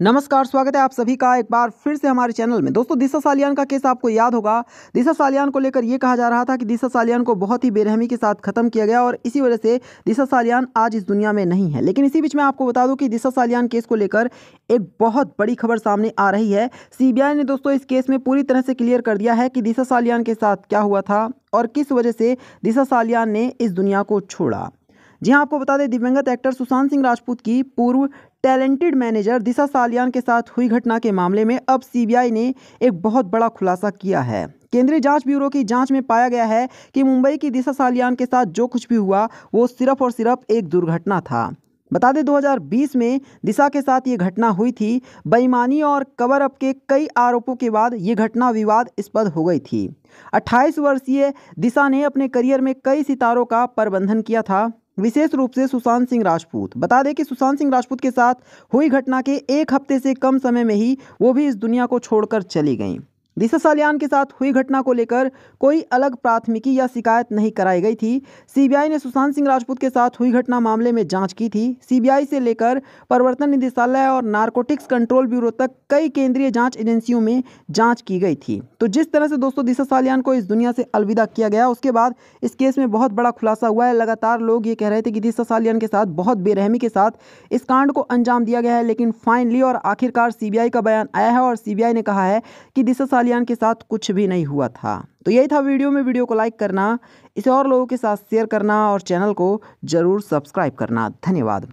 नमस्कार, स्वागत है आप सभी का एक बार फिर से हमारे चैनल में। दोस्तों दिशा सालियान का केस आपको याद होगा। दिशा सालियान को लेकर ये कहा जा रहा था कि दिशा सालियान को बहुत ही बेरहमी के साथ खत्म किया गया और इसी वजह से दिशा सालियान आज इस दुनिया में नहीं है। लेकिन इसी बीच में आपको बता दूँ कि दिशा सालियान केस को लेकर एक बहुत बड़ी खबर सामने आ रही है। सीबीआई ने दोस्तों इस केस में पूरी तरह से क्लियर कर दिया है कि दिशा सालियान के साथ क्या हुआ था और किस वजह से दिशा सालियान ने इस दुनिया को छोड़ा। जी हाँ आपको बता दें, दिवंगत एक्टर सुशांत सिंह राजपूत की पूर्व टैलेंटेड मैनेजर दिशा सालियान के साथ हुई घटना के मामले में अब सीबीआई ने एक बहुत बड़ा खुलासा किया है। केंद्रीय जाँच ब्यूरो की जाँच में पाया गया है कि मुंबई की दिशा सालियान के साथ जो कुछ भी हुआ, वो सिर्फ़ और सिर्फ़ एक दुर्घटना था। बता दें 2020 में दिशा के साथ ये घटना हुई थी। बेईमानी और कवर अप के कई आरोपों के बाद ये घटना विवाद स्पद हो गई थी। 28 वर्षीय दिशा ने अपने करियर में कई सितारों का प्रबंधन किया था। विशेष रूप से सुशांत सिंह राजपूत। बता दें कि सुशांत सिंह राजपूत के साथ हुई घटना के एक हफ़्ते से कम समय में ही वो भी इस दुनिया को छोड़कर चली गईं। दिशा सालियान के साथ हुई घटना को लेकर कोई अलग प्राथमिकी या शिकायत नहीं कराई गई थी। सीबीआई ने सुशांत सिंह राजपूत के साथ हुई घटना मामले में जाँच की थी। सीबीआई से लेकर प्रवर्तन निदेशालय और नारकोटिक्स कंट्रोल ब्यूरो तक कई केंद्रीय जाँच एजेंसियों में जाँच की गई थी। तो जिस तरह से दोस्तों दिशा सालियान को इस दुनिया से अलविदा किया गया, उसके बाद इस केस में बहुत बड़ा खुलासा हुआ है। लगातार लोग ये कह रहे थे कि दिशा सालियान के साथ बहुत बेरहमी के साथ इस कांड को अंजाम दिया गया है, लेकिन फाइनली और आखिरकार सीबीआई का बयान आया है और सीबीआई ने कहा है कि दिशा के साथ कुछ भी नहीं हुआ था। तो यही था वीडियो में। वीडियो को लाइक करना, इसे और लोगों के साथ शेयर करना और चैनल को ज़रूर सब्सक्राइब करना। धन्यवाद।